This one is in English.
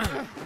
Ah!